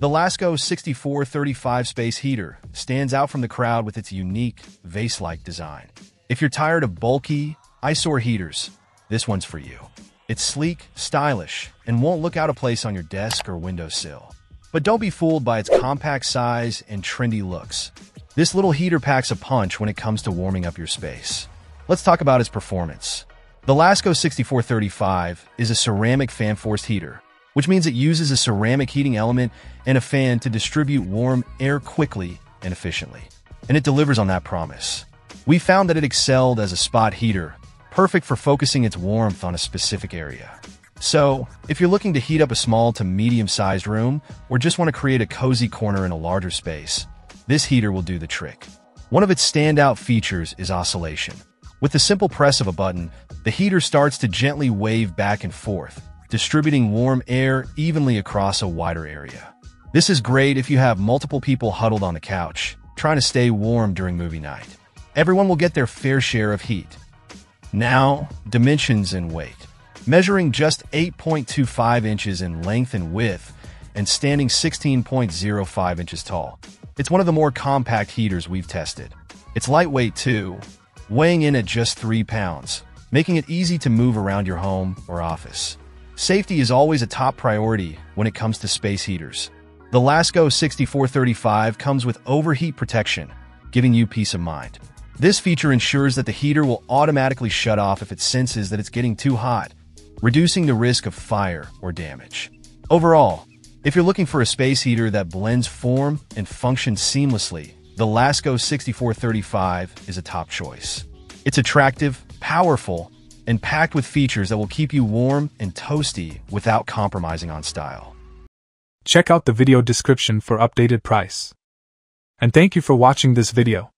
The Lasko 6435 space heater stands out from the crowd with its unique, vase-like design. If you're tired of bulky, eyesore heaters, this one's for you. It's sleek, stylish, and won't look out of place on your desk or windowsill. But don't be fooled by its compact size and trendy looks. This little heater packs a punch when it comes to warming up your space. Let's talk about its performance. The Lasko 6435 is a ceramic fan-forced heater, which means it uses a ceramic heating element and a fan to distribute warm air quickly and efficiently. And it delivers on that promise. We found that it excelled as a spot heater, perfect for focusing its warmth on a specific area. So, if you're looking to heat up a small to medium-sized room, or just want to create a cozy corner in a larger space, this heater will do the trick. One of its standout features is oscillation. With the simple press of a button, the heater starts to gently wave back and forth, distributing warm air evenly across a wider area. This is great if you have multiple people huddled on the couch, trying to stay warm during movie night. Everyone will get their fair share of heat. Now, dimensions and weight. Measuring just 8.25 inches in length and width, and standing 16.05 inches tall, it's one of the more compact heaters we've tested. It's lightweight too, weighing in at just 3 pounds, making it easy to move around your home or office. Safety is always a top priority when it comes to space heaters. The Lasko 6435 comes with overheat protection, giving you peace of mind. This feature ensures that the heater will automatically shut off if it senses that it's getting too hot, reducing the risk of fire or damage. Overall, if you're looking for a space heater that blends form and function seamlessly, the Lasko 6435 is a top choice. It's attractive, powerful, and packed with features that will keep you warm and toasty without compromising on style. Check out the video description for updated price. And thank you for watching this video.